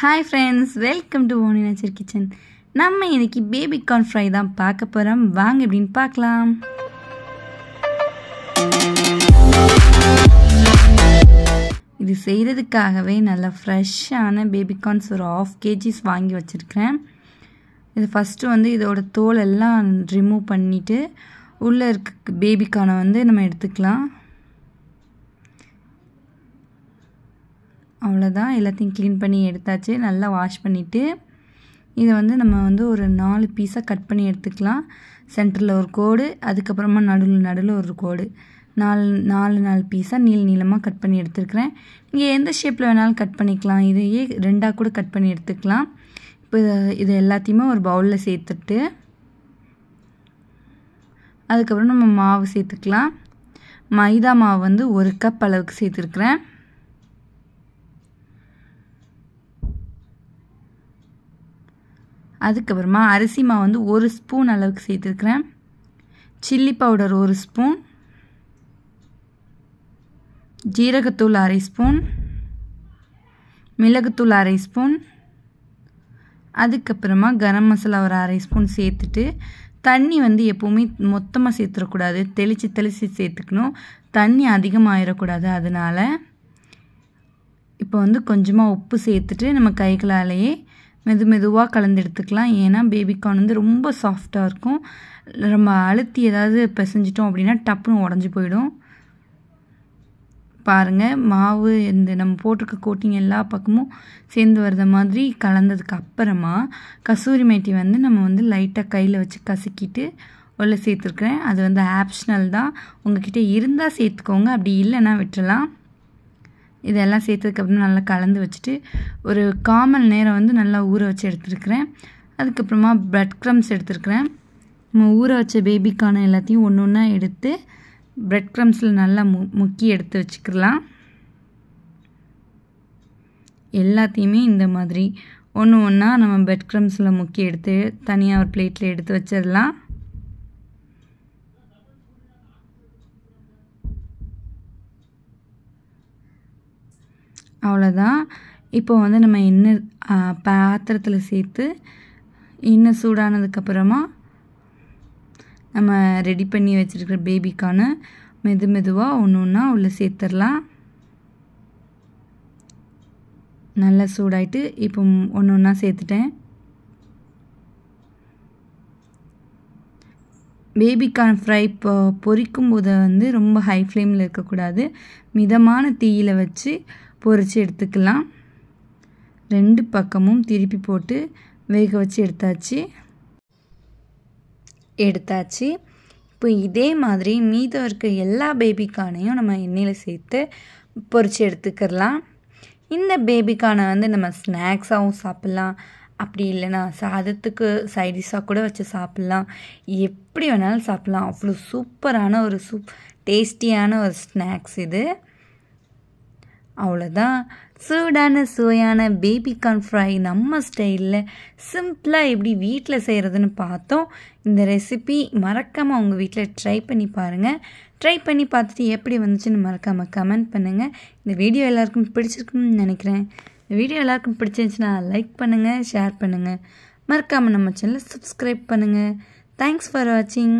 Hi friends welcome to ஓனி nature kitchen நம்ம இன்னைக்கு பேபி கார்ன் ஃப்ரை தான் பார்க்க போகிறோம் வாங்க எப்படின்னு பார்க்கலாம். இது செய்கிறதுக்காகவே நல்லா ஃப்ரெஷ்ஷான பேபி கார்ன்ஸ் ஒரு ஆஃப் கேஜிஸ் வாங்கி வச்சுருக்கிறேன். இது ஃபஸ்ட்டு வந்து இதோட தோல் எல்லாம் ரிமூவ் பண்ணிவிட்டு உள்ளே இருக்க பேபிக்கானை வந்து நம்ம எடுத்துக்கலாம். அவ்வளோதான். எல்லாத்தையும் க்ளீன் பண்ணி எடுத்தாச்சு. நல்லா வாஷ் பண்ணிவிட்டு இதை வந்து நம்ம வந்து ஒரு நாலு பீஸாக கட் பண்ணி எடுத்துக்கலாம். சென்டரில் ஒரு கோடு அதுக்கப்புறமா நடுவில் நடுவில் ஒரு கோடு. நாலு நாலு நாலு பீஸாக நீள நீளமாக கட் பண்ணி எடுத்துருக்கிறேன். நீங்கள் எந்த ஷேப்பில் வேணாலும் கட் பண்ணிக்கலாம். இதையே ரெண்டாக கூட கட் பண்ணி எடுத்துக்கலாம். இப்போ இது எல்லாத்தையுமே ஒரு பவுலில் சேர்த்துட்டு அதுக்கப்புறம் நம்ம மாவு சேர்த்துக்கலாம். மைதா மாவு வந்து ஒரு கப் அளவுக்கு சேர்த்துருக்குறேன். அதுக்கப்புறமா அரிசி மாவு வந்து ஒரு ஸ்பூன் அளவுக்கு சேர்த்துருக்குறேன். சில்லி பவுடர் ஒரு ஸ்பூன். ஜீரகத்தூள் அரை ஸ்பூன். மிளகுத்தூள் அரை ஸ்பூன். அதுக்கப்புறமா கரம் மசாலா ஒரு அரை ஸ்பூன் சேர்த்துட்டு தண்ணி வந்து எப்போவுமே மொத்தமாக சேர்த்துடக்கூடாது தெளித்து தெளித்து சேர்த்துக்கணும். தண்ணி அதிகமாகிடக்கூடாது அதனால். இப்போ வந்து கொஞ்சமாக உப்பு சேர்த்துட்டு நம்ம கைகளாலேயே மெது மெதுவாக கலந்து எடுத்துக்கலாம். ஏன்னா பேபிகார்ன் வந்து ரொம்ப சாஃப்டாக இருக்கும். நம்ம அழுத்தி ஏதாவது பிசைஞ்சிட்டோம் அப்படின்னா டப்புன்னு உடஞ்சி போயிடும். பாருங்கள் மாவு இந்த நம்ம போட்டிருக்க கோட்டிங் எல்லா பக்கமும் சேர்ந்து வர்ற மாதிரி கலந்ததுக்கு அப்புறமா கசூரி மேட்டி வந்து நம்ம வந்து லைட்டாக கையில் வச்சு கசக்கிட்டு உள்ள சேர்த்துருக்குறேன். அது வந்து ஆப்ஷனல் தான். உங்ககிட்ட இருந்தால் சேர்த்துக்கோங்க. அப்படி இல்லைன்னா விட்டுறலாம். இதெல்லாம் சேர்த்ததுக்கப்புறம் நல்லா கலந்து வச்சுட்டு ஒரு காமன் நேரம் வந்து நல்லா ஊற வச்சு எடுத்துருக்கிறேன். அதுக்கப்புறமா ப்ரெட் க்ரம்ஸ் எடுத்துருக்கிறேன். நம்ம ஊற வச்ச பேபிக்கான எல்லாத்தையும் ஒன்று ஒன்றா எடுத்து ப்ரெட் க்ரம்ஸில் நல்லா மு முக்கி எடுத்து வச்சுக்கலாம். எல்லாத்தையுமே இந்த மாதிரி ஒன்று ஒன்றா நம்ம பெட் க்ரம்ஸில் முக்கி எடுத்து தனியாக ஒரு பிளேட்டில் எடுத்து வச்சிடலாம். அவ்வளோதான் இப்போ வந்து நம்ம எண்ணெய் பாத்திரத்தில் சேர்த்து இன்னும் சூடானதுக்கப்புறமா நம்ம ரெடி பண்ணி வச்சுருக்கிற பேபிக்கான மெது மெதுவாக ஒன்று ஒன்றா உள்ளே சேர்த்துடலாம். நல்லா சூடாயிட்டு இப்போ ஒன்று ஒன்றா சேர்த்துட்டேன். பேபிக்கார்ன் ஃப்ரை இப்போ பொரிக்கும் போது வந்து ரொம்ப ஹை ஃப்ளேமில் இருக்கக்கூடாது. மிதமான தீயில் வச்சு பொரித்து எடுத்துக்கலாம். ரெண்டு பக்கமும் திருப்பி போட்டு வேக வச்சு எடுத்தாச்சு. எடுத்தாச்சு. இப்போ இதே மாதிரி மீதம் இருக்க எல்லா பேபிக்கானையும் நம்ம எண்ணெயில் சேர்த்து பொறிச்சு எடுத்துக்கிறலாம் இந்த பேபிக்கானை வந்து நம்ம ஸ்நாக்ஸாகவும் சாப்பிட்லாம். அப்படி இல்லைனா சாதத்துக்கு சைடிஷாக கூட வச்சு சாப்பிட்லாம். எப்படி வேணாலும் சாப்பிட்லாம். அவ்வளோ சூப்பரான ஒரு சூப் டேஸ்டியான ஒரு ஸ்நாக்ஸ் இது. அவ்வளோதான் சூடான சுவையான பேபிகார்ன் ஃப்ரை நம்ம ஸ்டைலில் சிம்பிளாக எப்படி வீட்டில் செய்கிறதுன்னு பார்த்தோம். இந்த ரெசிபி மறக்காமல் உங்கள் வீட்டில் ட்ரை பண்ணி பாருங்கள் ட்ரை பண்ணி பார்த்துட்டு எப்படி வந்துச்சுன்னு மறக்காமல் கமெண்ட் பண்ணுங்கள் இந்த வீடியோ எல்லாருக்கும் பிடிச்சிருக்குன்னு நினைக்கிறேன். இந்த வீடியோ எல்லாருக்கும் பிடிச்சிருந்துச்சுன்னா லைக் பண்ணுங்கள் ஷேர் பண்ணுங்கள் மறக்காமல் நம்ம சேனலை சப்ஸ்கிரைப் பண்ணுங்கள் தேங்க்ஸ் ஃபார் வாட்சிங்